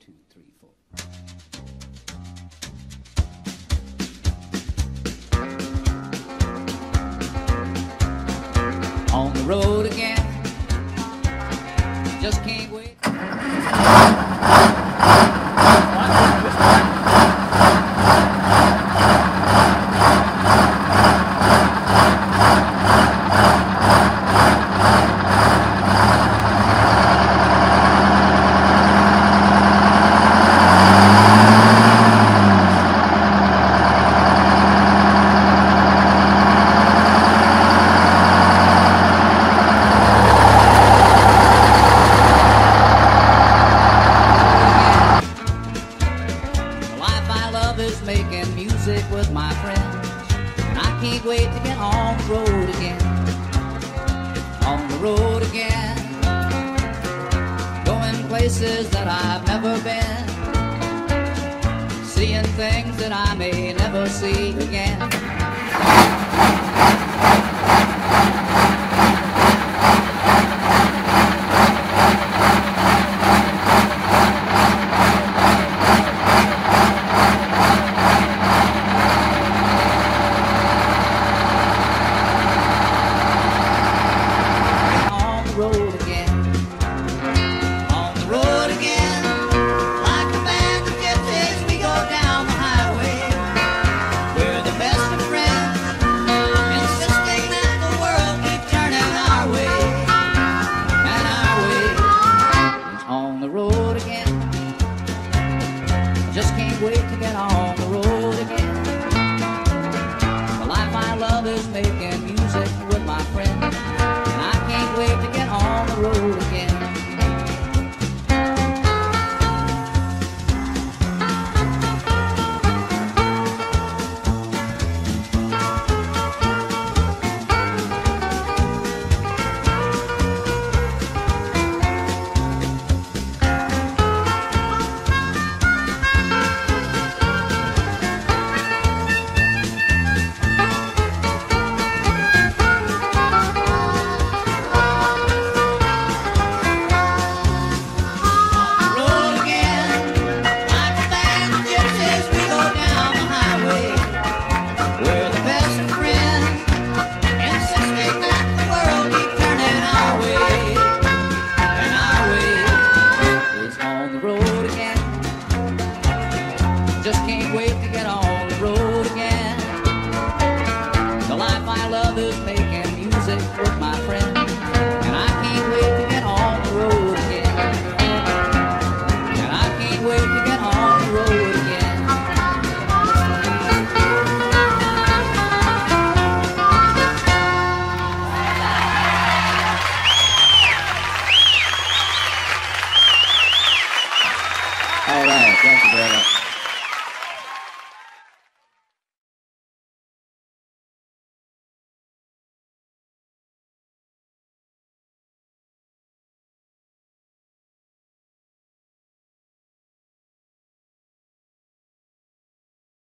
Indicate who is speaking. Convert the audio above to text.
Speaker 1: two, three, four. On the road again. Just can't wait. The life Is making music with my friends. And I can't wait to get on the road again. On the road again. Going places that I've never been. Seeing things that I may never see again. Can't wait to get on the road Just can't wait to get on the road again. The life I love is making music with my friends. And I can't wait to get on the road again. And I can't wait to get on the road again. All right, thank you very much.